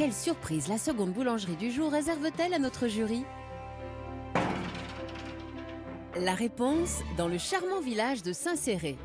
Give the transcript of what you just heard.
Quelle surprise la seconde boulangerie du jour réserve-t-elle à notre jury? La réponse dans le charmant village de Saint-Céré.